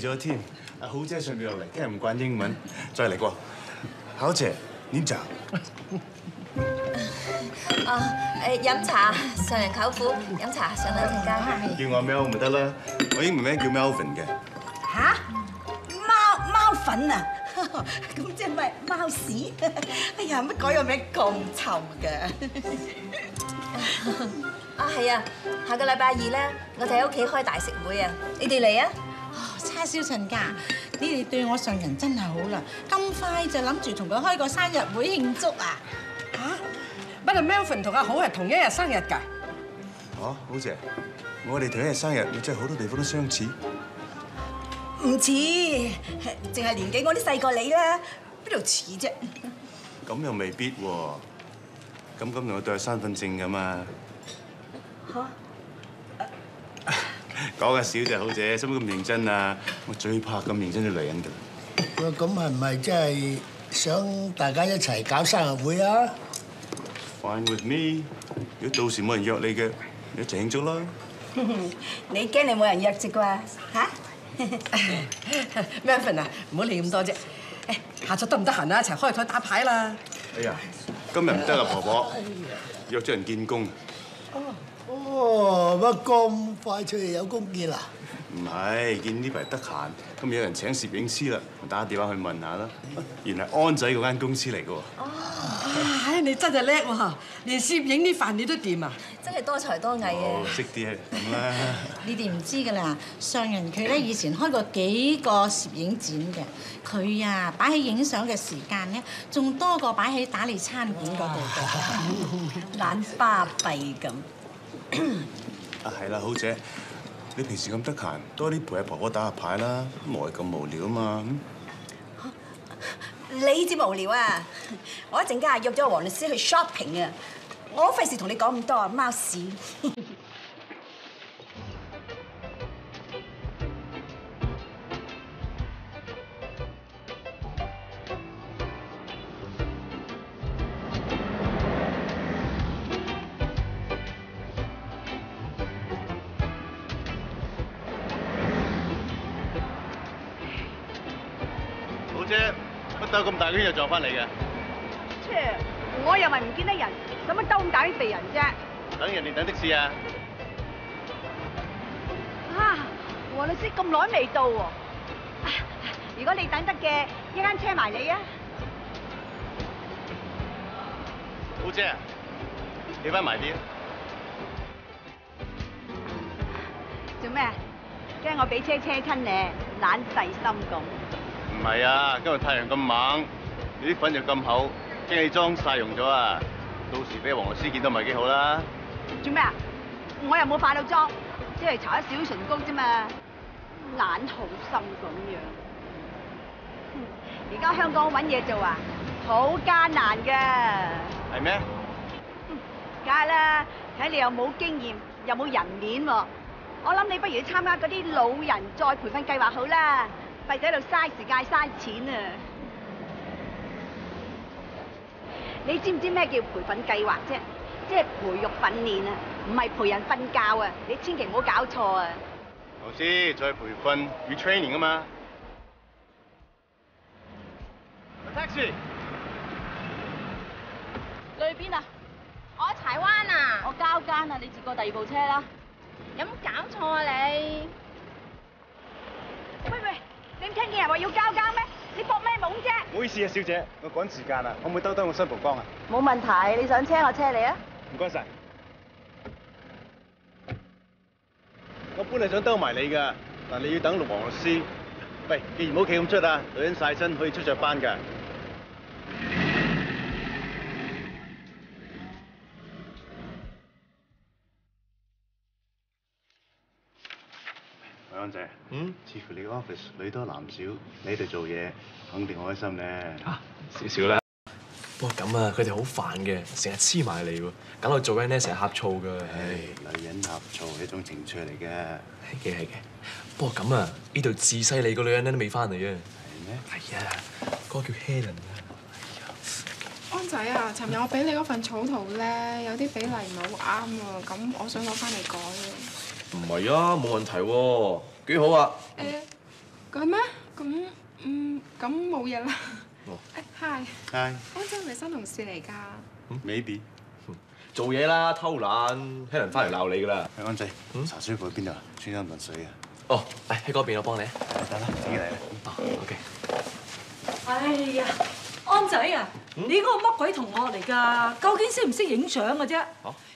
咗添，阿好姐上邊落嚟，聽唔慣英文，再嚟過。好姐，您找。啊，誒飲茶，上人舅父飲茶，上兩陣間。叫我 Mel 咪得啦，我英文名叫 Melvin 嘅。吓？貓貓粉啊？咁即係咪貓屎？哎呀，乜改個名咁臭㗎？啊係啊，下個禮拜二咧，我哋喺屋企開大食會啊，你哋嚟啊？哦，叉燒陳家，你哋對我上人真係好啦，咁快就諗住同佢開個生日會慶祝啊？嚇！不過 Melvin 同阿好係同一日生日㗎。哦，好姐，我哋同一日生日，你真係好多地方都相似。唔似，淨係年紀我啲細過你啦，邊度似啫？咁又未必喎。咁咁同我對下身份證㗎嘛。嚇！講下笑啫，好姐，使乜咁認真啊？我最怕咁認真嘅女人㗎。喂，咁係唔係真係想大家一齊搞生日會啊？Fine with me。如果到時冇人約你嘅，一齊慶祝啦。你驚你冇人約啫啩？嚇！Melvin 啊，唔好理咁多啫。誒，下晝得唔得閒啊？一齊開台打牌啦。哎呀，今日唔得啦，婆婆，約咗人見工。哦，乜咁快出嚟有工見啦？唔係，見呢排得閒，咁有人請攝影師啦，我打電話去問下啦。原來安仔嗰間公司嚟嘅喎。唉，你真係叻喎，連攝影啲飯你都掂啊！真係多才多藝哦啊！，識啲係咁啦。你哋唔知㗎啦，上人佢咧以前開過幾個攝影展嘅，佢啊擺喺影相嘅時間咧，仲多過擺喺打理餐館嗰度嘅，懶巴閉咁。啊，系啦，好姐，你平時咁得閒，多啲陪阿婆婆打下牌啦，唔係咁無聊啊嘛。你至無聊啊！我一陣間啊約咗黃律師去 shopping 啊，我費事同你講咁多啊，貓屎。兜咁大圈又撞翻你嘅？切，我又咪唔見得人，使乜兜咁大啲避人啫？等人哋等的士啊！啊，黃律師咁耐未到喎、啊如果你等得嘅，一間車埋你啊！好姐啊，你翻埋啲啊！做咩？驚我俾車車親你，懶細心咁。唔係啊，今日太陽咁猛，你啲粉又咁厚，驚你裝晒溶咗啊！到時俾黃律師見到咪幾好啦。做咩啊？我又冇化到妝，只係搽咗少唇膏啫嘛，懶好心咁樣。而家香港揾嘢做啊，好艱難㗎。係咩？梗係啦，睇你又冇經驗，又冇人面喎。我諗你不如去參加嗰啲老人再培訓計劃好啦，費仔喺度嘥時間嘥錢啊！你知唔知咩叫培訓計劃啫？即係培育訓練啊，唔係陪人瞓覺啊！你千祈唔好搞錯啊！我知，再培訓 retraining 啊嘛。taxi，去邊啊？我喺柴灣啊！我交間啊，你接過第二部車啦。有冇搞錯啊你？喂喂，你唔聽見人話要交更咩？你搏咩懵啫？唔好意思啊，小姐，我赶时间啊，可唔可以兜兜我新蒲光啊？冇问题，你上车我车你啊！唔该晒。我本嚟想兜埋你㗎，但你要等六王律师。喂，既然唔好企咁出啊，女人晒身可以出着班㗎。喂，安仔，嗯，似乎你個 office 女多男少，你喺度做嘢肯定好開心咧。啊，少少啦。不過咁啊，佢哋好煩嘅，成日黐埋你喎，搞到做緊咧成日呷醋㗎。唉，女人呷醋係一種情趣嚟嘅，係嘅係嘅。不過咁啊，呢度自細你個女人咧都未翻嚟啊。係咩？係啊，嗰、個叫 Helen 啊。安仔啊，尋日我俾你嗰份草圖咧，有啲比例唔係好啱啊，咁我想攞翻嚟改啊。唔係啊，冇問題喎，幾好啊。誒，咁咩？咁嗯咁冇嘢啦。哦誒，hi，Hi，安仔係咪新同事嚟㗎？maybe。做嘢啦，偷懶，Helen 翻嚟鬧你㗎啦。喂，安仔，茶水鋪喺邊度啊？專飲燉水啊。哦，誒喺嗰邊，我幫你。得啦，自己嚟啦。哦，OK。哎呀，安仔啊，你嗰個乜鬼同學嚟㗎？究竟識唔識影相嘅啫？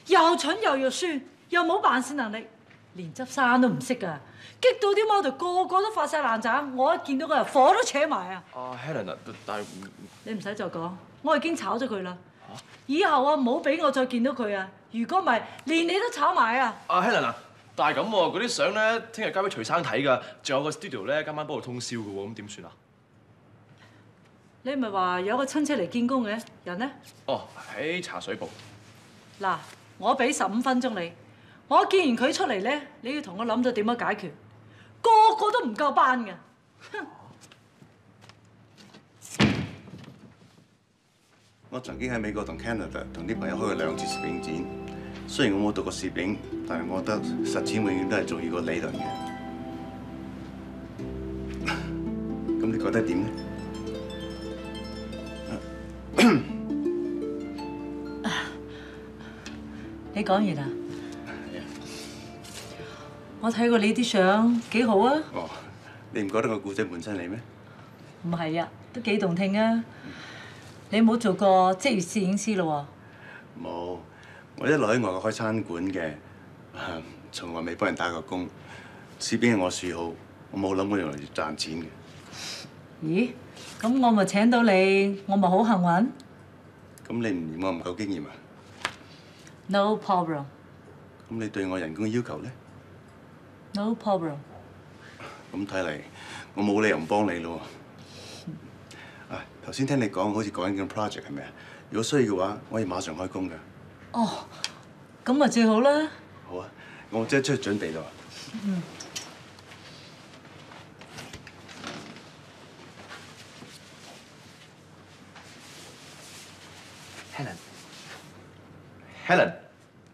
又蠢又肉酸，又冇辦事能力，連執生都唔識㗎，激到啲 model 個個都發晒爛渣，我一見到佢火都扯埋啊！啊，Helen 啊，但係你唔使再講，我已經炒咗佢啦。以後啊，唔好俾我再見到佢啊！如果唔係，連你都炒埋啊！啊，Helen 啊，但係咁喎，嗰啲相咧，聽日交俾徐生睇㗎，仲有個 studio 咧，今晚幫我通宵㗎喎，咁點算啊？你唔係話有個親戚嚟見工嘅人咧？哦，喺茶水部。嗱，我俾十五分鐘你，我見完佢出嚟咧，你要同我諗咗點樣解決，個個都唔夠班嘅。我曾經喺美國同 Canada 同啲朋友開過兩次攝影展。雖然我冇讀過攝影，但係我覺得實踐永遠都係重要過理論嘅。咁你覺得點呢？你講完啦？我睇過你啲相幾好啊！哦，你唔覺得個古仔本身你咩？唔係啊，都幾動聽啊！你冇做過職業攝影師咯冇，我一路喺外國開餐館嘅，啊從來未幫人打過工。攝影係我嗜好，我冇諗過用嚟賺錢嘅。咦？咁我咪請到你，我咪好幸運咁你唔嫌我唔夠經驗啊？？No problem，no 咁你對我人工要求咧？problem。咁睇嚟，我冇理由唔幫你咯喎。啊，頭先聽你講好似講緊緊 project 係咪啊？如果需要嘅話，我可以馬上開工㗎。哦，咁咪最好啦。好啊，我即係出去準備咯。嗯。Helen，Helen，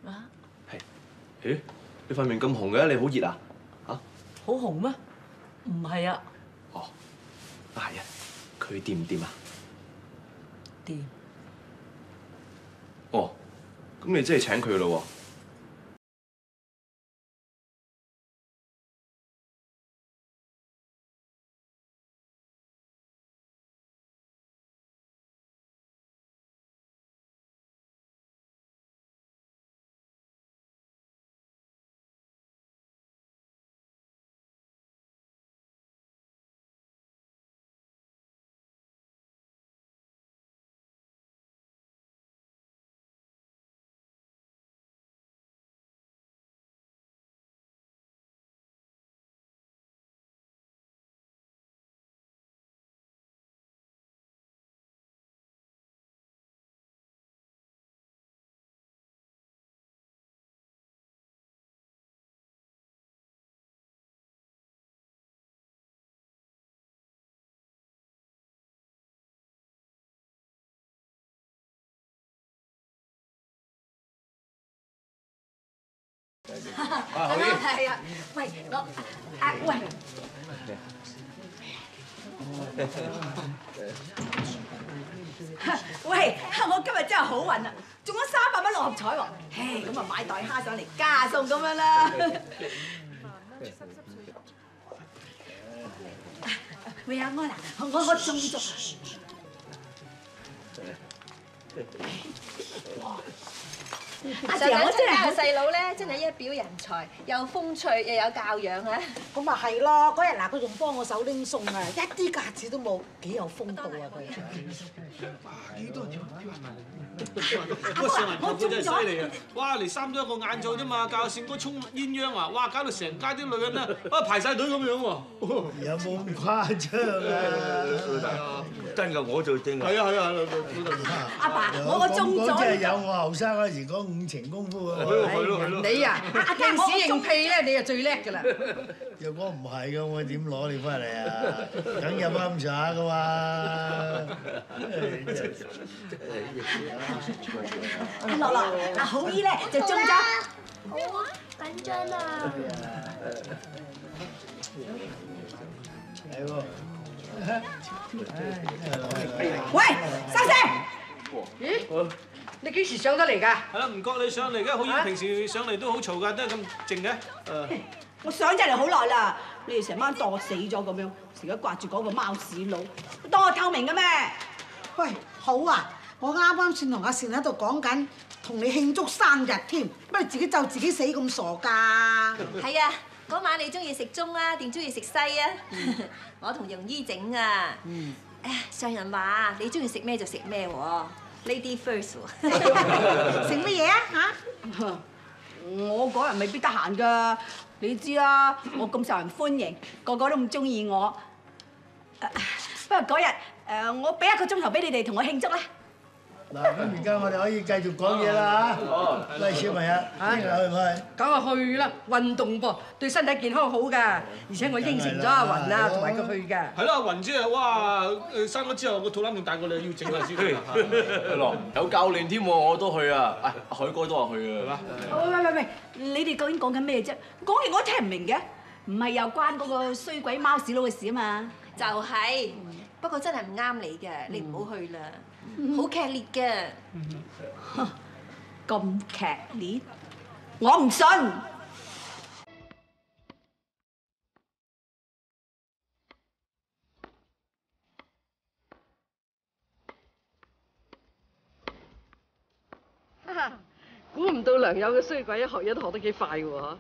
啊？係，咦？你塊面咁紅嘅，你好熱啊？嚇？好紅咩？唔係啊，哦，啊係啊，佢掂唔掂啊？掂。哦，咁你真係請佢咯喎？好啲。係啊，喂，我啊喂。喂，我今日真係好運啊，中咗三百蚊六合彩喎，嘿，咁啊買袋蝦上嚟加餸咁樣啦。喂，阿安啊，我我中咗。阿上緊姐我真係好親家嘅細佬咧，真係一表人才，又風趣又有教養啊！咁咪係咯，嗰日嗱佢仲幫我手拎餸啊，一啲架子都冇，幾有風度啊佢。嗰個上人舅父真係犀利啊！哇，嚟三咗一個晏晝啫嘛，教善哥衝鴛鴦啊！哇，搞到成街啲女人啊，啊排晒隊咁樣喎。有冇咁誇張？啊？真㗎，我做證啊！係啊係啊，阿爸，我個中咗。有我後生嗰時講五情功夫啊！你啊，認屎認屁咧，你就最叻㗎啦。若果唔係嘅，我點攞你翻嚟啊？梗有啱上下噶嘛！樂樂，嗱好姨咧就中咗。好啊，緊張啊！係喎。喂，收聲！咦？你幾時上得嚟㗎？係啦，唔覺你上嚟嘅，好似平時上嚟都好嘈㗎，都係咁靜嘅。誒，我上咗嚟好耐啦，你哋成班當我死咗咁樣，成日掛住嗰個貓屎佬，當我透明嘅咩？喂，好啊！我啱啱先同阿善喺度講緊，同你慶祝生日添，乜你自己就自己死咁傻㗎？係啊，嗰晚你中意食中啊，定中意食西啊？我同容姨整啊。嗯。誒，上人話你中意食咩就食咩喎，Lady first 喎。食乜嘢啊？嚇！我嗰日未必得閒㗎，你知啦，我咁受人歡迎，個個都咁中意我。不過嗰日誒，我俾一個鐘頭俾你哋同我慶祝啦。嗱，咁而家我哋可以繼續講嘢啦嚇。喂，小朋友，聽日去唔去？梗係去啦，運動噃，對身體健康好㗎。而且我應承咗阿雲啊，同埋佢去㗎。係啦，雲姐啊，哇！生咗之後個肚腩仲大過你，要整下 先。嗱，有教練添喎，我都去啊！誒，海哥都話去啊。喂喂喂喂，你哋究竟講緊咩啫？講完我都聽唔明嘅，唔係又關嗰個衰鬼貓屎佬嘅事啊嘛？就係，不過真係唔啱你嘅，你唔好去啦，好劇烈嘅。咁劇烈，我唔信。估唔到良友嘅衰鬼一學嘢都學得幾快喎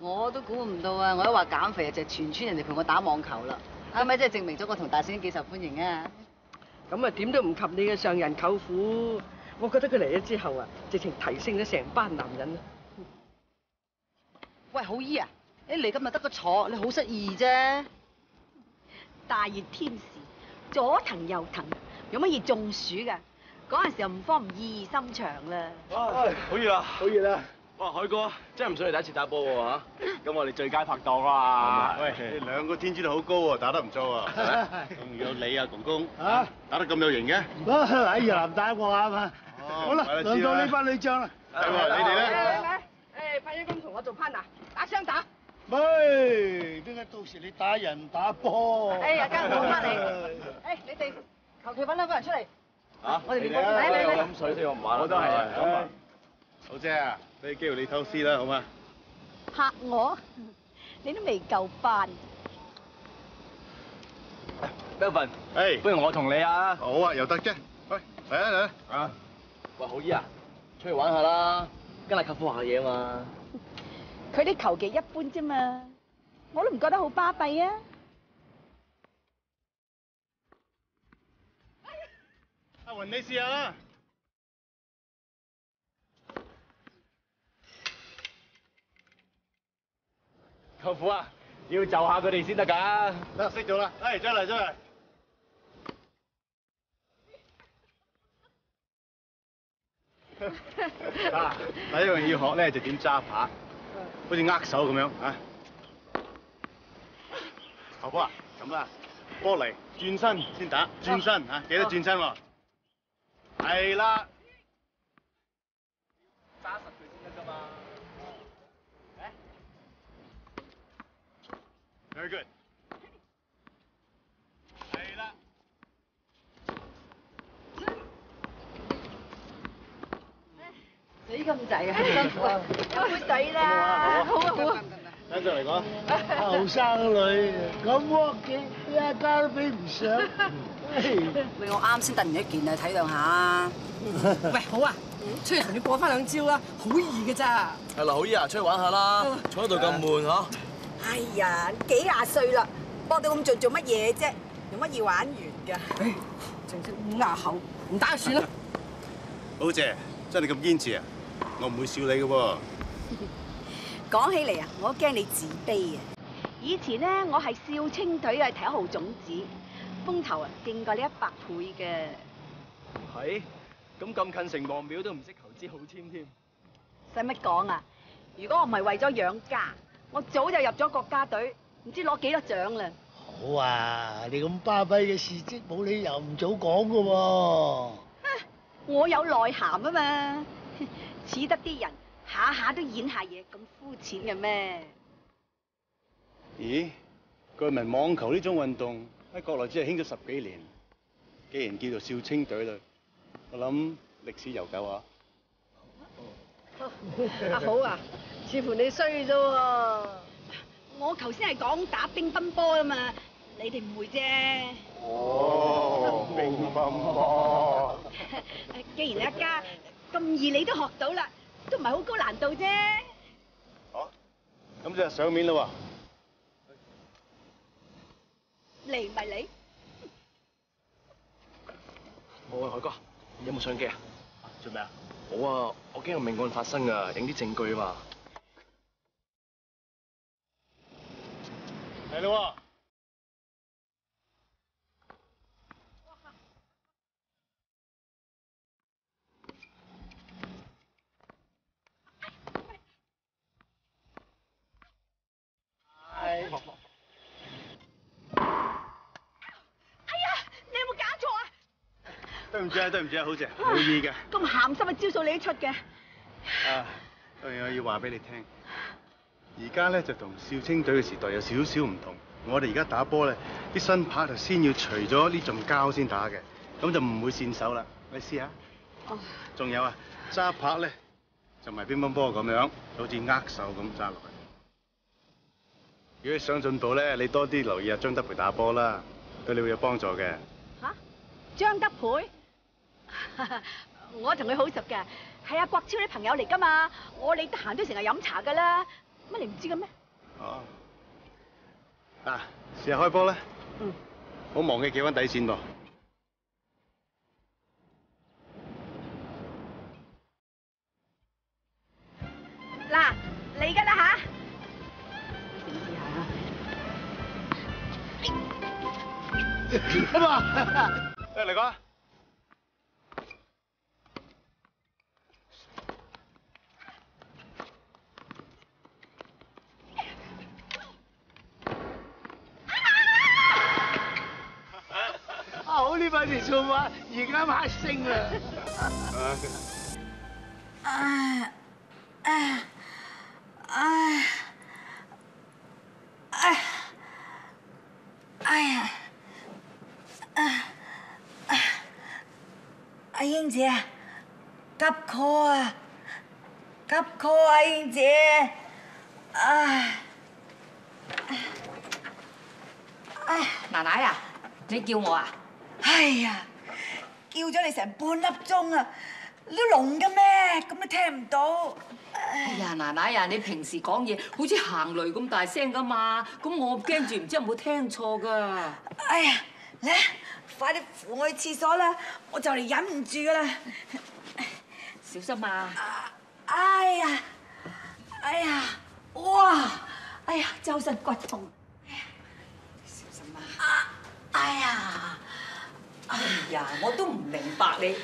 我都估唔到啊！我一話減肥就全村人哋陪我打網球啦，係咪即係證明咗我同大師兄幾受歡迎啊？咁啊點都唔及你嘅上人舅父。我覺得佢嚟咗之後啊，直情提升咗成班男人啊！喂，好姨啊，你嚟今日得個坐，你好失意啫。大熱天時，左騰右騰，有乜嘢中暑㗎？嗰陣時候唔慌唔意心腸啦。好熱啊！好熱啊！哇，海哥，真係唔想你第一次打波喎嚇。咁我哋最佳拍檔啦。喂，你兩個天資都好高喎，打得唔錯啊！仲有你啊，公公，啊，打得咁有型嘅。啊，嗱，葉南打過啊嘛。好啦，輪到呢班女將啦。係喎，你哋咧？誒，快啲咁同我做 partner，打雙打。喂，點解到時你打人打波？哎呀，跟我翻嚟。誒，你哋求其揾兩個人出嚟。嚇！我哋練嚟啊嚟嚟嚟我飲水先，我唔玩啦。我都係啊咁啊。好姐啊，俾機會你偷師啦，好嘛？嚇我？你都未夠班。Melvin，誒，不如我同你啊。好啊，又得啫。喂，嚟啊嚟啊！啊，喂，好姨啊，出去玩下啦，跟阿舅父下嘢嘛。佢啲球技一般啫嘛，我都唔覺得好巴閉啊！阿雲，你試下啦。舅父啊，要就下佢哋先得㗎。得，識咗啦。誒，出嚟出嚟。啊，第一樣要學咧就點揸拍，好似握手咁樣啊。舅父啊，咁啦，波嚟轉身先打，轉身嚇，記得轉身喎。係啦。揸實佢先得㗎嘛。Very good。係啦。死咁滯啊，辛苦啊！飲杯水啦，好啊好啊。等上嚟講。後生女咁惡嘅，一家都比唔上。喂，我啱先突然一件啊，體諒下。喂，好啊，出去同你過翻兩招啦，好易嘅咋。係啦，好姨啊，出去玩下啦，坐喺度咁悶嚇。哎呀，幾廿歲啦，搏到咁盡做乜嘢啫？有乜嘢玩完㗎？淨識五牙口，唔打就算啦。好姐，真係咁堅持啊！我唔會笑你嘅喎。講起嚟啊，我驚你自卑啊！以前咧，我係少青隊嘅第一號種子，風頭啊勁過你一百倍嘅。係，咁咁近城隍廟都唔識求支好簽添。使乜講啊？如果我唔係為咗養家，我早就入咗國家隊，唔知攞幾多獎啦。好啊，你咁巴閉嘅事蹟，冇理由唔早講噶喎。我有內涵啊嘛，似得啲人下下都演下嘢咁膚淺嘅咩？咦？據聞網球呢種運動喺國內只係興咗十幾年，既然叫做少青隊啦，我諗歷史悠久啊。阿 好啊，似乎你衰咗喎。我頭先係講打乒乓波啊嘛，你哋唔會啫。哦，乒乓波。既然阿家咁易你都學到啦，都唔係好高難度啫。咁就上面啦喎。嚟咪嚟，我啊，海哥，有冇相機啊？做咩啊？冇啊，我驚有命案發生啊，影啲證據啊嘛。嚟咯哎呀，你有冇搞錯啊？喎！對唔住啊，對唔住啊，好姐，冇意嘅。咁鹹濕嘅招數你都出嘅，啊，當然我要話俾你聽，而家咧就同少青隊嘅時代有少少唔同。我哋而家打波咧，啲新拍就先要除咗呢種膠先打嘅，咁就唔會跣手啦。你試下。哦。仲有啊，揸拍咧就唔係乒乓波咁樣，好似握手咁揸落去。如果你想進步咧，你多啲留意阿張德培打波啦，對你會有幫助嘅。嚇？張德培，我同佢好熟嘅，係阿國超啲朋友嚟噶嘛。我哋得閒都成日飲茶噶啦，乜你唔知嘅咩？哦。嗱，試下開波啦。嗯。好忘記記翻底線噃。嗱，嚟噶啦吓！咁啊！誒嚟講。啊好呢把條數碼而家拍升啦！唉唉唉唉哎呀！啊啊！阿英姐，急 call 啊！急 call 啊，英姐！唉唉，奶奶啊，你叫我啊？哎呀，叫咗你成半粒鐘啊！你都聾嘅咩？咁都聽唔到。哎呀，奶奶呀，你平時講嘢好似行雷咁大聲噶嘛，咁我驚住唔知有冇聽錯噶。哎呀，嚟，快啲扶我去廁所啦！我就嚟忍唔住噶啦。小心啊！哎呀，哎呀，哇！哎呀，周身骨痛。小心啊！哎呀，哎呀，我都唔明白你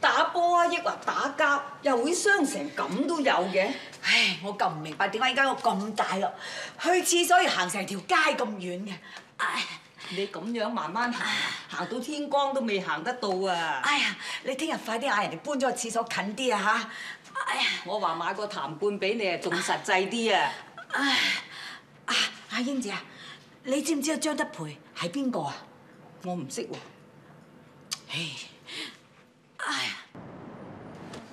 打波啊，抑或打交，又會傷成咁都有嘅。唉，我咁唔明白點解依家我咁大咯，去廁所要行成條街咁遠嘅。唉，你咁樣慢慢行，行到天光都未行得到啊！哎呀，你聽日快啲嗌人哋搬咗個廁所近啲啊吓！哎呀，我話買個痰罐俾你啊，仲實際啲啊！唉，啊，阿英姐啊，你知唔知阿張德培係邊個啊？我唔識喎。唉，哎呀，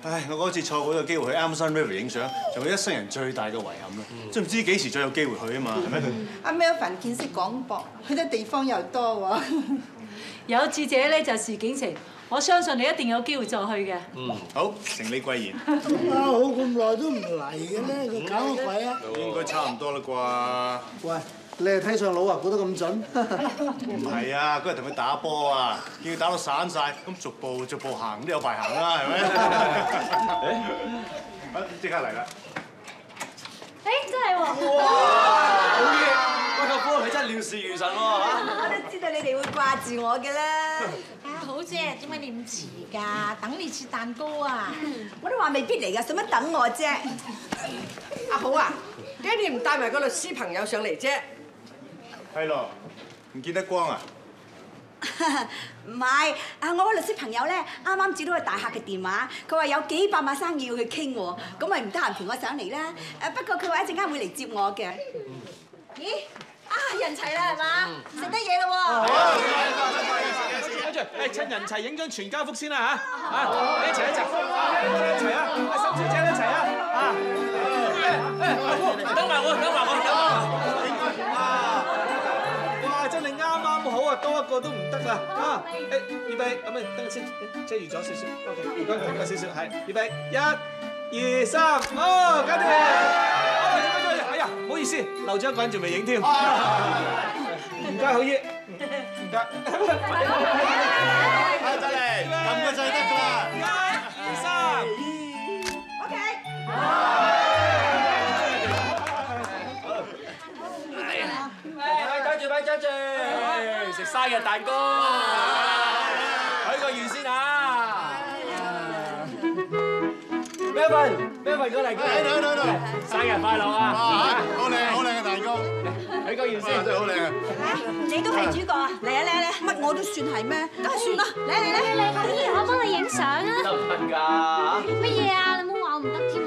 唉，我嗰次錯過咗個機會去 Amazon River 影相，就係一生人最大嘅遺憾啦。即係唔知幾時再有機會去啊嘛，係咪？阿 Melvin 見識廣博，去得地方又多喎。有志者咧就事竟成，我相信你一定有機會再去嘅。嗯，好，成李貴言。點解好咁耐都唔嚟嘅咧？佢搞乜鬼啊？應該差唔多啦啩喂，你係睇上佬啊，估得咁準？唔係啊，嗰日同佢打波啊，叫佢打到散晒，咁逐步逐步行都有排行啦，係咪？誒，即刻嚟啦！誒，真係喎！好嘢！喂，舅父你真係料事如神喎我都知道你哋會掛住我嘅啦。啊，好啫，點解你咁遲㗎？等你切蛋糕啊！我都話未必嚟㗎，使乜等我啫？阿好啊，點解你唔帶埋個律師朋友上嚟啫？係咯，唔見得光啊！唔係，啊我個律師朋友咧，啱啱接到個大客嘅電話，佢話有幾百萬生意要佢傾喎，咁咪唔得閒陪我上嚟啦。誒不過佢話一陣間會嚟接我嘅。咦？啊人齊啦係嘛？食得嘢咯好喎！跟住誒趁人齊影張全家福先啦嚇，啊你一齊一齊，啊一齊啊，阿岑小姐一齊啊，啊等埋我等埋我等埋我多一個都唔得啦啊！誒預備咁啊，等陣先，遮住咗少少，OK，唔該唔該少少，係預備一、二、三，哦，搞掂！哎呀，唔好意思，漏咗一個人仲未影添。唔該，好姨，唔該。啊，真係撳個掣得㗎啦。一、二、三。咪生日蛋糕，許個願先啊！咩份咩份過嚟？喺度喺度喺度生日快樂啊！啊好靚好靚嘅蛋糕，許個願先，真係好靚啊！你都係主角啊！嚟啊嚟啊嚟啊！乜我都算係咩？梗係算啦！嚟嚟嚟嚟我幫你影相啊！得唔得㗎？乜嘢啊？你冇話我唔得添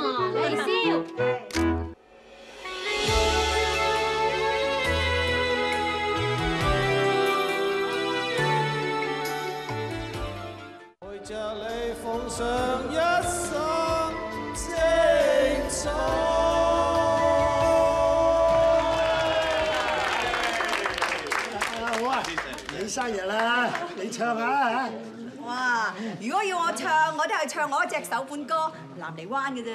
唱，我都係唱我嗰隻首本歌《南泥灣》嘅啫。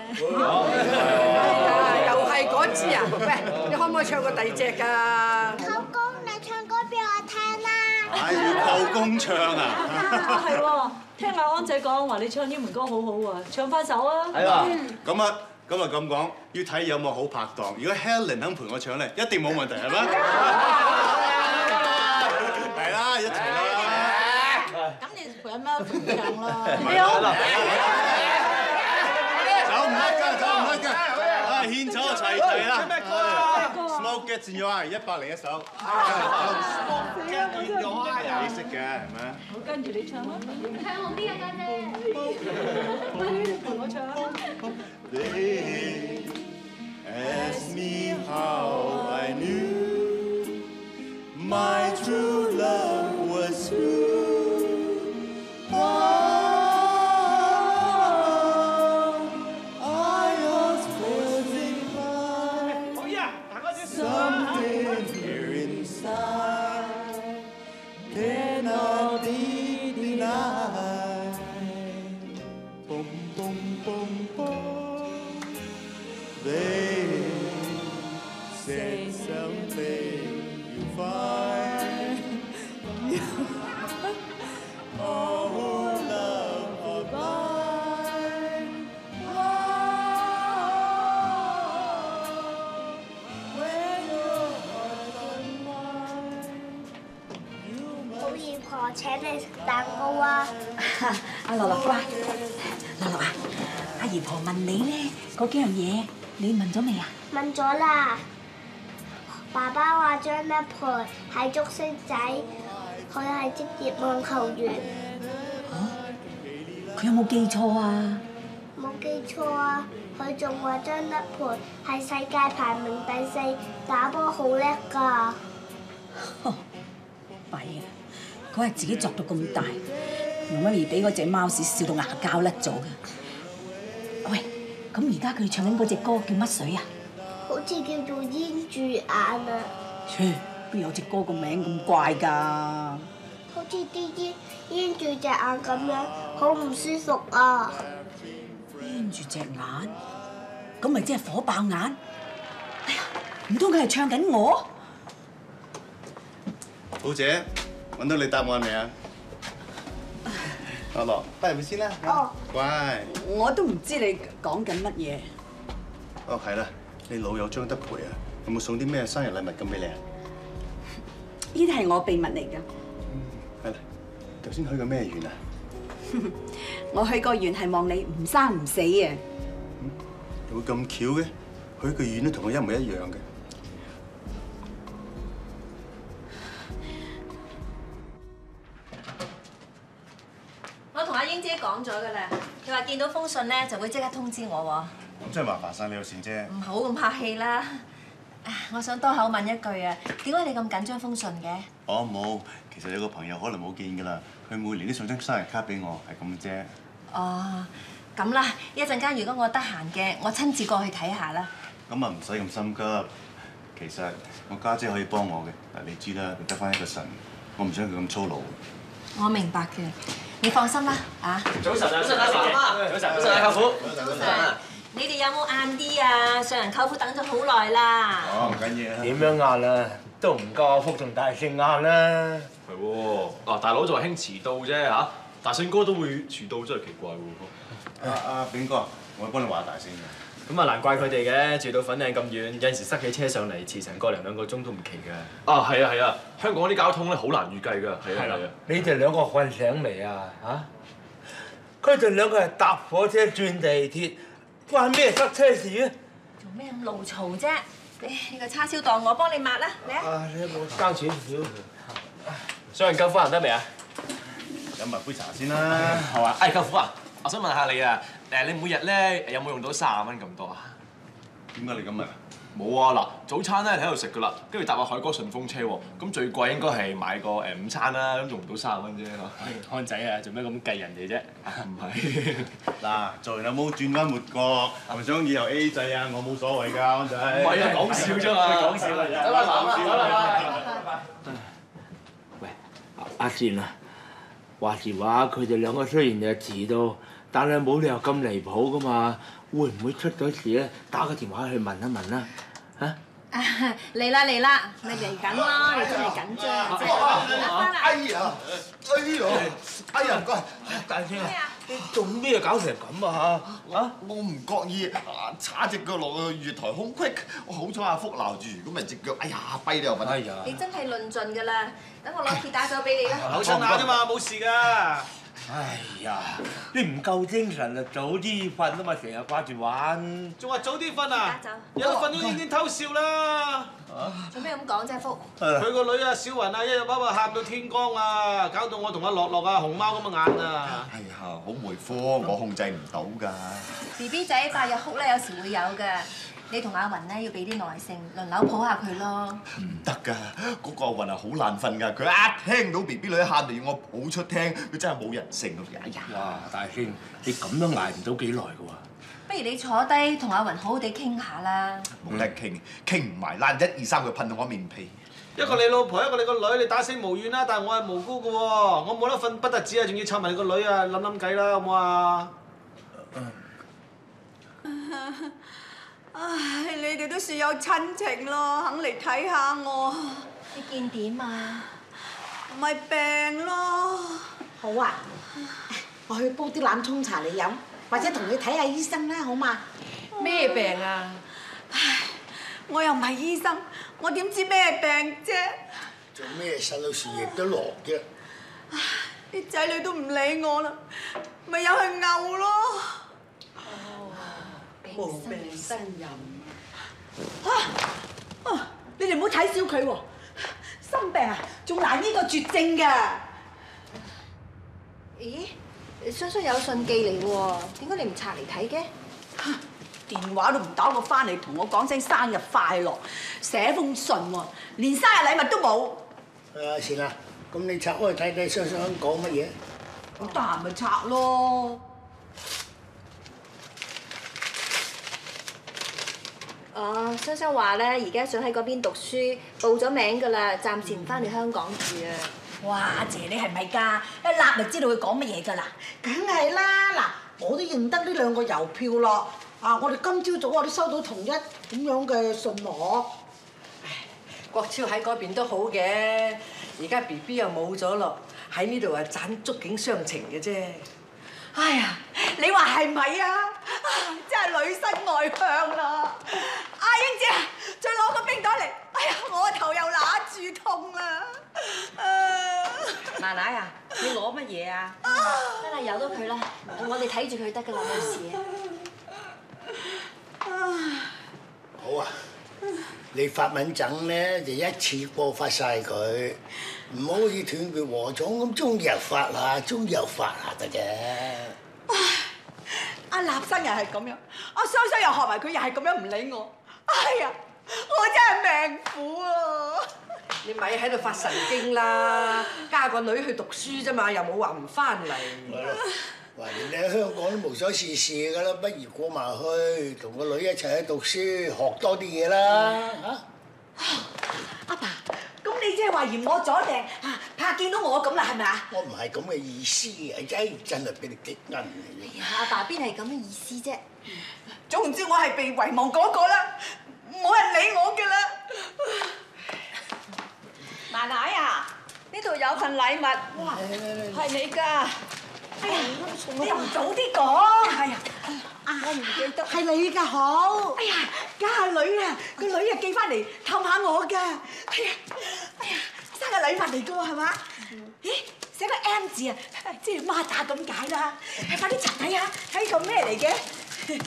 又係嗰支啊！喂，你可唔可以唱個第二隻㗎？舅公，你唱歌俾我聽啦！係，要舅公唱啊！啊係喎，聽阿安仔講話你唱英文歌好好啊，唱翻首啊！係啦？咁啊，咁啊咁講，要睇有冇好拍檔。如果 Helen 肯陪我唱咧，一定冇問題，係咪？咁 你陪阿 Melvin 唱咯。你好，走唔甩㗎，走唔甩㗎！啊，獻醜齊齊啦！咩歌啊？Smoke gets in your eye，一百零一首。Get in your 你識嘅係咪？好，跟住你唱啦。唱好啲啊，家姐。陪我唱。咗未啊？問咗啦，爸爸話張一培係足星仔，佢係職業網球員，佢有冇記錯啊？冇記錯啊！佢仲話張一培係世界排名第四，打波好叻㗎。弊啊！嗰日自己作到咁大，容乜易俾嗰隻貓屎笑到牙膠甩咗㗎。喂，咁而家佢唱緊嗰隻歌叫乜水啊？好似叫做煙住眼啊！切，邊有隻歌個名咁怪㗎？好似啲煙煙住隻眼咁樣，好唔舒服啊！煙住隻眼，咁咪即係火爆眼？哎呀，唔通佢係唱緊我？寶姐，揾到你答案未啊？阿樂，翻入去先啦。哦。乖。我都唔知你講緊乜嘢。哦，係啦，你老友張德培啊，有冇送啲咩生日禮物咁俾你啊？呢啲係我秘密嚟㗎。係啦，頭先許個咩願啊？我去個願係望你唔生唔死啊！會咁巧嘅？去個願都同我一模一樣嘅。英姐講咗㗎啦，佢話見到封信咧就會即刻通知我喎咁真係麻煩晒你有線啫。唔好咁客氣啦。我想多口問一句啊，點解你咁緊張封信嘅？哦冇，其實有個朋友可能冇見㗎啦，佢每年都送張生日卡俾我，係咁啫。哦，咁啦，一陣間如果我得閒嘅，我親自過去睇下啦。咁啊唔使咁心急，其實我家姐可以幫我嘅，嗱你知啦，你得翻一個神，我唔想佢咁粗魯。我明白嘅，你放心啦，啊！早晨啊，早晨啊，媽媽，早晨，早晨啊，舅父。早晨。你哋有冇晏啲啊？上人舅父等咗好耐啦。哦，唔緊要。點樣晏啊？都唔夠阿福同大聖晏啦。係喎，啊大佬就話興遲到啫嚇，大聖哥都會遲到，真係奇怪喎。阿阿炳哥，我幫你話大聲嘅。咁啊難怪佢哋嘅，住到粉嶺咁遠，有陣時塞起車上嚟，遲成個零兩個鐘都唔奇㗎。啊係啊係啊，香港啲交通咧好難預計㗎，係啊係啊。你哋兩個瞓醒未啊？嚇！佢哋兩個係搭火車轉地鐵，關咩塞車事啊？做咩咁怒嘈啫？誒呢個叉燒檔我幫你抹啦，嚟啊！啊！你有冇交錢少？上人舅父行得未啊？飲埋杯茶先啦。係嘛？哎舅父啊，我想問下你啊，誒你每日咧有冇用到三十蚊咁多啊？點解你咁問啊？冇啊！嗱，早餐咧喺度食噶啦，跟住搭個海哥順風車喎，咁最貴應該係買個誒午餐啦，咁用唔到三十蚊啫嚇。康仔啊，做咩咁計人哋啫？唔係。嗱，做完有冇轉彎抹角？係咪想以後 A 制啊？我冇所謂㗎，安仔。唔係啊，講笑啫嘛，講笑啦，走啦，走啦。喂，阿善啊，話時話佢哋兩個雖然就遲到，但係冇理由咁離譜噶嘛。會唔會出咗事咧？打個電話去問一問啦，嚇！嚟啦嚟啦，咪嚟緊咯！你都係緊張。哎呀，哎呀，哎呀唔該，大聲啊！你做咩搞成咁啊嚇？啊！我唔覺意啊叉只腳落去月台空隙，我好彩阿福鬧住，如果唔係只腳，哎呀跛都有份。哎呀！你真係論盡㗎啦，等我攞鐵打手俾你啦。扭親下啫嘛，冇事㗎。哎呀，你唔夠精神啊，早啲瞓啊嘛，成日掛住玩。仲話早啲瞓啊？走有得瞓都已經偷笑啦。做咩咁講啫，福？佢個女啊，小雲啊，一日把把喊到天光啊，搞到我同阿樂樂啊，熊貓咁嘅眼啊。哎呀，好梅科，我控制唔到㗎。B B 仔八日哭咧，有時會有㗎。你同阿雲咧要俾啲耐性，輪流抱下佢咯。唔得㗎，嗰個雲啊好難瞓㗎，佢一聽到 B B 女喊就要我抱出廳，佢真係冇人性啊。哎呀！哇，大兄，你咁都捱唔到幾耐㗎喎？不如你坐低同阿雲好好地傾下啦。冇得傾，傾唔埋爛，一二三佢噴到我面皮。一個你老婆，一個你個女，你打死無怨啦，但係我係無辜嘅喎，我冇得瞓不特止啊，仲要湊埋你個女啊，諗諗計啦，好唔好啊？唉，你哋都算有親情咯，肯嚟睇下我。你見點啊？咪病咯。好啊，我去煲啲冷沖茶你飲，或者同你睇下醫生啦，好嘛？咩病啊？唉我又唔係醫生，我點知咩病啫？做咩細路時亦都落嘅？啲仔女都唔理我啦，咪有去嘔咯。無病呻吟。啊！你哋唔好睇小佢喎，心病啊，仲難醫過絕症㗎。咦？双双有信寄嚟喎，點解你唔拆嚟睇嘅？電話都唔打我翻嚟同我講聲生日快樂，寫封信喎，連生日禮物都冇。啊，善啊，咁你拆開睇睇，双双講乜嘢？咁得閒咪拆咯。哦，雙雙話咧，而家想喺嗰邊讀書，報咗名㗎啦，暫時唔翻嚟香港住啊。哇！阿姐你係咪㗎？一立就知道佢講乜嘢㗎啦。梗係啦，嗱，我都認得呢兩個郵票咯。啊，我哋今朝早我都收到同一咁樣嘅信喎。國超喺嗰邊都好嘅，而家 B B 又冇咗咯，喺呢度啊盞觸景傷情嘅啫。哎呀，你話係咪啊？啊真係女生外向啦！阿英姐，再攞個冰袋嚟。哎呀，我頭又揦住痛啦。奶奶啊，你攞乜嘢啊？得啦，由得佢啦，我哋睇住佢得㗎啦，冇事啊。好啊，你發敏疹咧就一次過發晒佢，唔好好似斷腳禾蟲咁，中日發下，中又發下得嘅。阿立生又係咁樣，阿雙雙又學埋佢，又係咁樣唔理我。哎呀，我真係命苦啊！你咪喺度發神經啦！加個女去讀書啫嘛，又冇話唔翻嚟。橫掂你喺香港都無所事事㗎啦，不如過埋去同個女一齊去讀書，學多啲嘢啦嚇。咁你即係話嫌我阻定啊？怕見到我咁啦，係咪啊？我唔係咁嘅意思啊！真真係俾你激恩你。阿爸邊係咁嘅意思啫？總之我係被遺忘嗰個啦，冇人理我㗎啦。奶奶啊，呢度有份禮物，哇，係你㗎。哎呀，你又唔早啲講，係啊，我唔記得。係你㗎好。哎呀，家下女啊，個女啊寄翻嚟氹下我㗎。哎呀，哎呀，生日禮物嚟㗎喎，係嘛？咦，寫個 M 字啊，即係孖打咁解啦。快啲查睇下，睇個咩嚟嘅？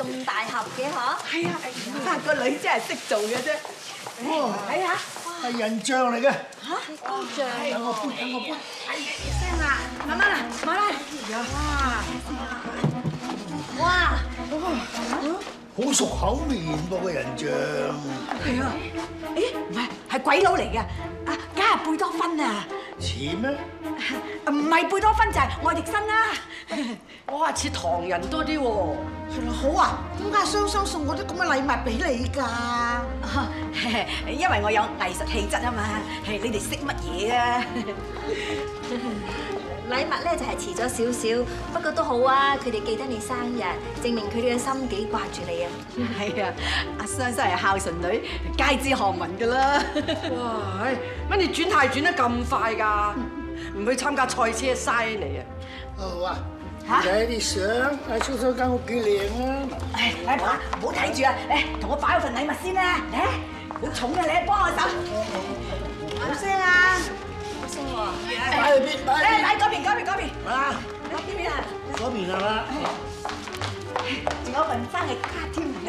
咁大盒嘅嚇？係啊，啊個女真係識做嘅啫。哇睇下。係人像嚟嘅。嚇？像。等我搬，等我搬。聲啊，慢慢啦，慢慢。哇！哇！好熟口面噃個人像。係啊。咦？唔係，係鬼佬嚟嘅。啊，梗係貝多芬啊。似咩？唔係貝多芬就係愛迪生啦。我話似唐人多啲喎。原來好啊，點解雙雙送我啲咁嘅禮物俾你㗎？因為我有藝術氣質啊嘛。係你哋識乜嘢啊？禮物咧就係遲咗少少，不過都好啊！佢哋記得你生日，證明佢哋嘅心幾掛住你啊！係啊，阿雙真係孝順女，皆知學文噶啦。哇！乜你轉態轉得咁快㗎？唔去參加賽車嘥你啊！好啊！睇啲相，阿叔叔間屋幾靚啊！唉，阿爸，唔好睇住啊！誒，同我擺嗰份禮物先啦。誒，好重嘅，你幫我手。好聲啊！好聲喎！擺去邊？擺誒，擺嗰邊，嗰邊，嗰邊。啊！喺邊邊啊？嗰邊係嘛？仲有份生日卡添嘅。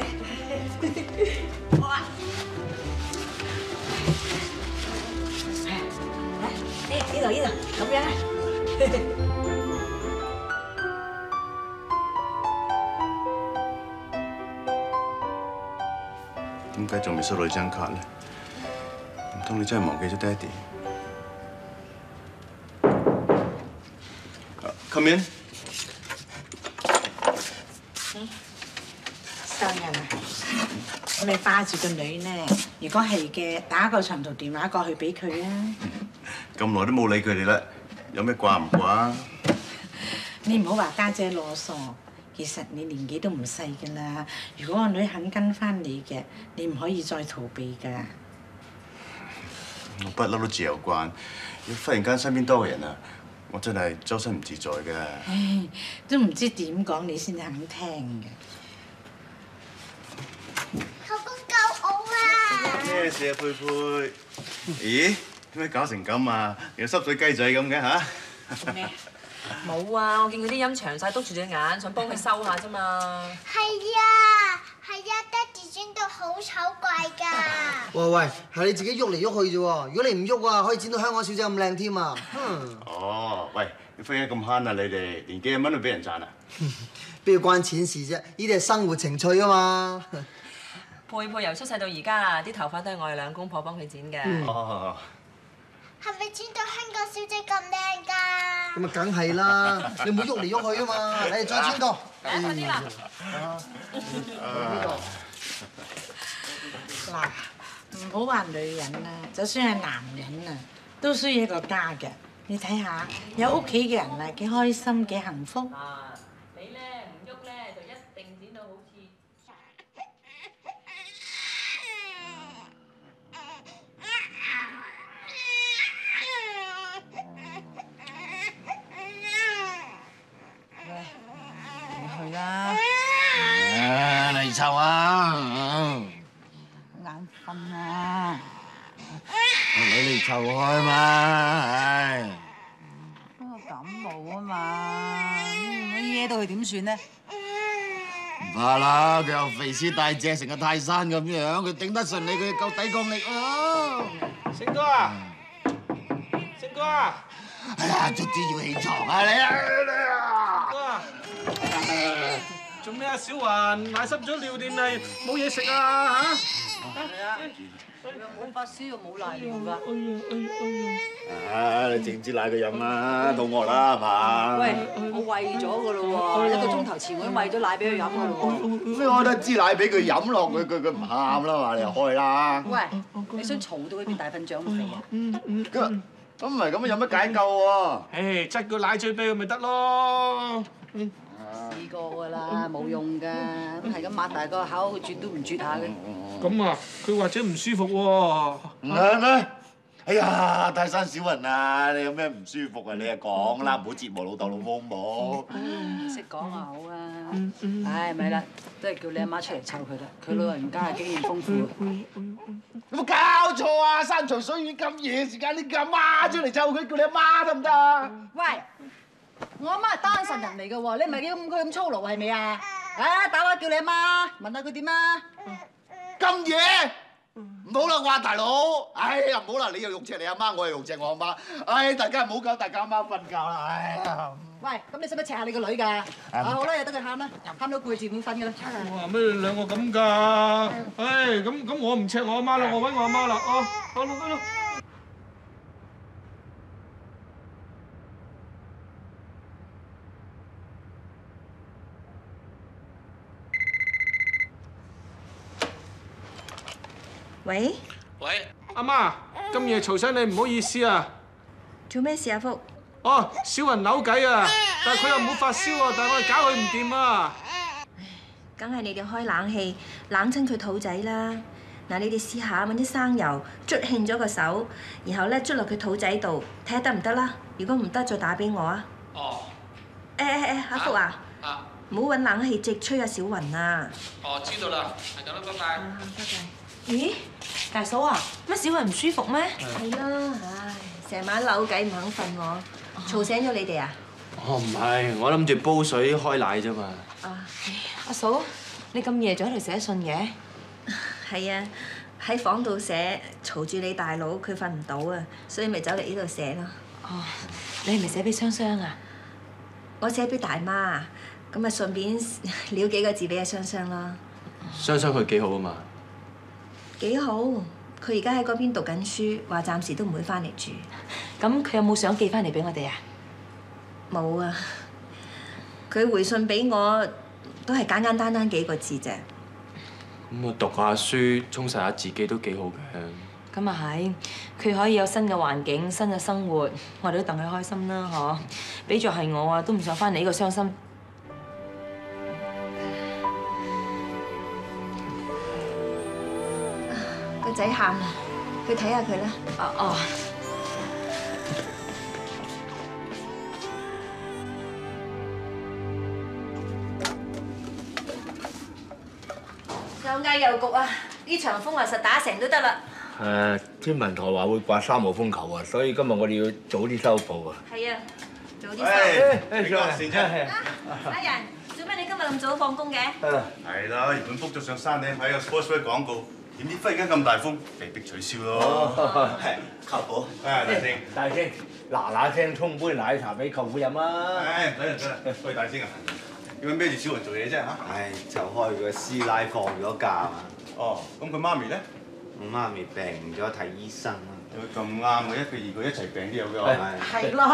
哇！誒，呢度呢度，咁樣。點解仲未收到你張卡咧？唔通你真係忘記咗爹哋？Come in。生日啊！你掛住個女呢？如果係嘅，打個長途電話過去俾佢啊！咁耐都冇理佢哋啦，有咩掛唔掛？你唔好話家姐囉嗦，其實你年紀都唔細㗎啦。如果個女肯跟翻你嘅，你唔可以再逃避㗎。我不嬲都自由慣，要忽然間身邊多個人啊，我真係周身唔自在㗎。唉，都唔知點講你先肯聽嘅。後宮救我啊！咩事啊，佩佩？咦？點解搞成咁啊？又濕水雞仔咁嘅嚇？咩？冇啊！我見佢啲音長晒，篤住隻眼，想幫佢收下啫嘛。係啊，係啊，爹哋剪到好醜怪㗎。喂喂，係你自己喐嚟喐去啫喎！如果你唔喐啊，可以剪到香港小姐咁靚添啊！哼，哦，喂，你忽然間咁慳啊？你哋連幾廿蚊都俾人賺啊？邊要關錢事啫？呢啲係生活情趣啊嘛！佩佩由出世到而家啊，啲頭髮都係我哋兩公婆幫佢剪嘅。哦，係咪穿到香港小姐咁靚㗎？咁啊，梗係啦！你唔好喐嚟喐去啊嘛！你再穿多。快啲啦！嗱，唔好話女人啦，就算係男人啊，都需要一個家嘅。你睇下，有屋企嘅人啊，幾開心，幾幸福。啊，你咧唔喐咧，就一定剪到好似。你去啦，啊，嚟湊啊！眼瞓啊！個女嚟湊開嘛，唉！不過感冒啊嘛，你惹到佢點算呢？唔怕啦，佢又肥屍大隻，成個泰山咁樣，佢頂得順你，佢夠抵抗力啊！星哥啊，星哥啊，哎呀，卒之要起床啊！你啊，你啊！哥啊，做咩啊，小雲？賴濕咗尿定係冇嘢食啊？嚇！冇發燒又冇奶尿㗎。啊，你整支奶佢飲啦，肚餓啦係嘛？喂，我餵咗㗎咯喎，一個鐘頭前我已經餵咗奶俾佢飲㗎咯咩開得支奶俾佢飲落，佢佢佢唔喊啦嘛，你又開啦。。喂，你想嘈到佢變大笨象肥啊？咁咁唔係咁有乜解救喎？唉，擠個奶嘴俾佢咪得咯。試過㗎啦，冇用㗎，咁係咁擘大個口，啜都唔啜下嘅。咁啊，佢或者唔舒服喎。唔係咩？哎呀，泰山小雲啊，你有咩唔舒服啊？你啊講啦，唔好折磨老豆老母好唔好？識講啊好啊。唉，咪啦，都係叫你阿媽出嚟湊佢啦。佢老人家係經驗豐富。有冇搞錯啊？山長水遠咁夜時間，你叫阿媽出嚟湊佢，叫你阿媽得唔得啊？喂，我阿媽係單身人嚟嘅喎，你唔係咁佢咁粗魯係咪啊？啊，打話叫你阿媽，問下佢點啊？咁夜？唔好啦，哇大佬！哎呀，唔好啦，你又肉赤你阿媽，我又肉赤我阿媽。唉，大家唔好搞大家阿媽瞓覺啦。唉呀，喂，咁你使唔使請下你個女㗎？啊，好啦，又得佢喊啦，喊到攰自然會瞓㗎啦。哇！咩你兩個咁㗎？唉，咁咁我唔赤我阿媽啦，我揾我阿媽啦。哦，好啦好啦。喂，喂，阿媽，今夜嘈醒你，唔好意思啊。做咩事啊，福？哦，小雲扭計啊，但係佢又冇發燒啊，但係我哋搞佢唔掂啊。梗係你哋開冷氣，冷親佢肚仔啦。嗱，你哋試下揾啲生油捽興咗個手，然後咧捽落佢肚仔度，睇下得唔得啦。如果唔得，再打俾我啊。哦。誒誒誒，阿福啊，啊，唔好揾冷氣直吹啊，小雲啊。哦，知道啦，係咁啦，拜拜。咦，大嫂啊，乜小慧唔舒服咩？係啦，唉，成晚扭計唔肯瞓我，嘈醒咗你哋啊？哦，唔係，我諗住煲水開奶啫嘛。啊，阿嫂，你咁夜仲喺度寫信嘅？係啊，喺房度寫，嘈住你大佬，佢瞓唔到啊，所以咪走嚟呢度寫咯。哦，你係咪寫俾雙雙啊？我寫俾大媽，咁啊順便撩幾個字俾阿雙雙啦。雙雙佢幾好啊嘛。幾好，佢而家喺嗰邊讀緊書，話暫時都唔會翻嚟住。咁佢有冇想寄翻嚟俾我哋啊？冇啊，佢回信俾我都係簡簡單單幾個字啫。咁我讀下書，充實下自己都幾好嘅。咁啊係，佢可以有新嘅環境、新嘅生活，我哋都戥佢開心啦，嗬！俾着係我啊，都唔想翻嚟呢個傷心。個仔喊啦，去睇下佢啦。哦哦。又翳又焗啊！呢場風啊，實打成都得啦。誒，天文台話會刮三號風球啊，所以今日我哋要早啲收鋪啊。係啊，早啲收。誒，邊個先啫？阿仁，做咩你今日咁早放工嘅？係啦，原本 book 咗上山頂睇個 Sportswear 廣告，點知忽然間咁大風，被逼取消咯。係，靠譜。誒，大聲，大聲，嗱嗱聲沖杯奶茶俾舅父飲啦。誒，得啦得啦，喂，大聲啊！點解孭住小雲做嘢啫嚇？唉，就開佢師奶放咗假嘛。哦，咁佢媽咪咧？我媽咪病咗睇醫生啊。佢咁啱嘅，一個二個一齊病都有嘅。係咯，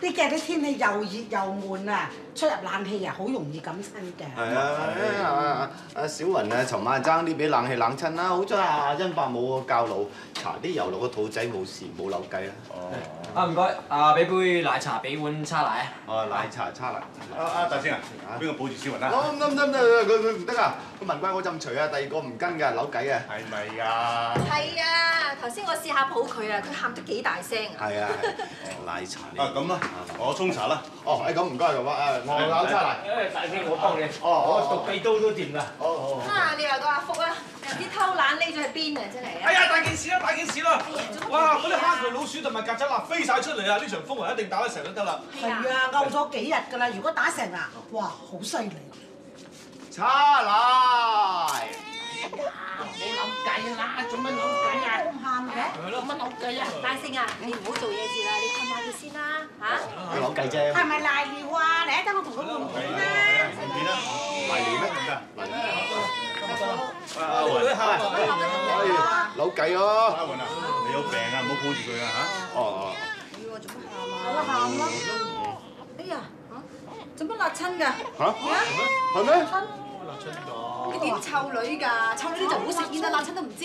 呢幾日啲天氣又熱又悶啊，出入冷氣啊，好容易感親嘅。係啊，阿阿小雲啊，尋晚爭啲俾冷氣冷親啦，好在阿欣伯冇個教路，搽啲油落個肚仔冇事，冇扭計啦。哦。啊唔該，啊俾杯奶茶，俾碗叉奶啊。哦，奶茶叉奶。啊啊，大聲啊！邊個保住小雲啊？哦，唔得唔得唔得，佢佢唔得啊！佢問怪我浸除啊，第二個唔跟㗎，扭計啊。係咪啊？係啊，頭先我試下抱佢啊，佢喊得幾大聲啊！係啊，奶茶呢？啊咁啊，我沖茶啦。哦，誒咁唔該咁啊，誒我扭叉奶。誒，大聲我幫你。哦，我獨臂刀都掂㗎。好好。啊！你話個阿福啊，有啲偷懶匿咗喺邊啊，真係啊！哎呀，大件事啦，大件事啦！哇，嗰啲蝦條老鼠同埋曱甴嗱飛晒出嚟啊！呢場風雲一定打得成都得啦。係啊，漚咗幾日㗎啦，如果打成啊，哇，好犀利！叉奶。冇扭計啦，做乜扭計啊？咁喊嘅，做乜扭計啊？大聲啊！你唔好做嘢住啦，你氹下佢先啦，嚇！扭計啫。係咪賴尿啊？嚟，等我同佢換片啦。換片啦。埋嚟咩？得阿雲，哎，扭計啊！阿雲啊，你有病啊，唔好抱住佢啊嚇。哦哦。好啦，喊啦！哎呀，做乜辣親㗎？嚇？係咩？你點臭女㗎？臭女你就唔好食煙啦，辣親都唔知。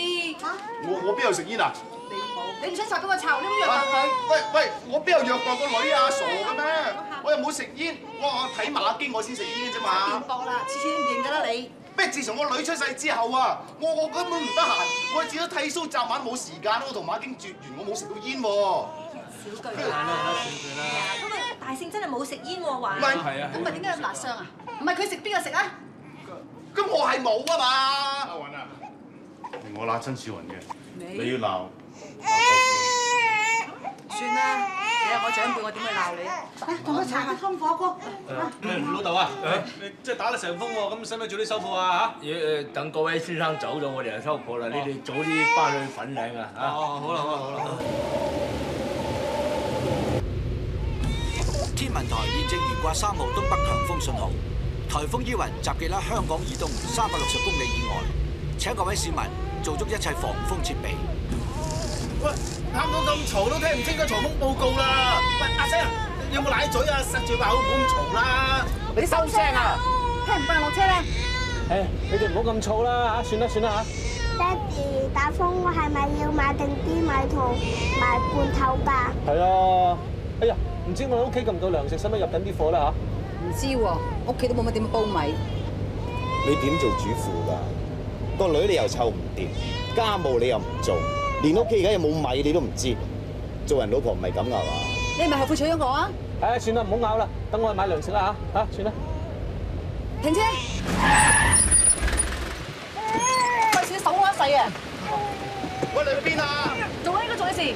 我我邊有食煙啊？你冇，你唔想殺咁個臭，你都虐待佢。喂喂，我邊有虐待個女啊？傻嘅咩？我又冇食煙，我我睇馬經我先食煙嘅啫嘛。辯駁啦，次次都唔認㗎啦你。咩？自從我女出世之後啊，我我根本唔得閒，我只咗剃須習晚冇時間，我同馬經絕緣，我冇食到煙喎。小句啦，咁啊大聖真係冇食煙喎，話唔係咁咪點解咁辣傷啊？唔係佢食邊個食啊？咁我係冇啊嘛。阿雲啊，我鬧親小雲嘅，你你要鬧。算啦，你係我長輩，我點會鬧你？同佢搽啲湯火鍋。老豆啊，你即係打得成風喎，咁使唔使早啲收鋪啊嚇？誒，等各位先生走咗，我哋就收鋪啦。你哋早啲翻去粉嶺啊！嚇。哦，好啦好啦好啦。天文台現正懸掛三號東北強風信號，颱風依雲集結喺香港以東三百六十公里以外，請各位市民做足一切防風設備。喂，喊到咁嘈都聽唔清個颱風報告啦！喂，阿聲，有冇奶嘴啊？塞住把口唔好咁嘈啦！你收聲啊！聽唔慣落車啦。誒，你哋唔好咁嘈啦嚇，算啦算啦爹哋，打風我係咪要買定啲米同埋罐頭㗎？嚇。係啊，哎呀，唔知我屋企咁唔到糧食，使唔使入緊啲貨啦唔知喎，屋企都冇乜點煲米。你點做主婦㗎？個女你又湊唔掂，家務你又唔做，連屋企而家有冇米你都唔知，做人老婆唔係咁㗎係嘛？你咪後悔娶咗我啊？嚇？誒，算啦，唔好拗啦，等我去買糧食啦嚇嚇，算啦。停車！費事手我一世啊！喂，你去邊啊？做緊呢個做嘅事。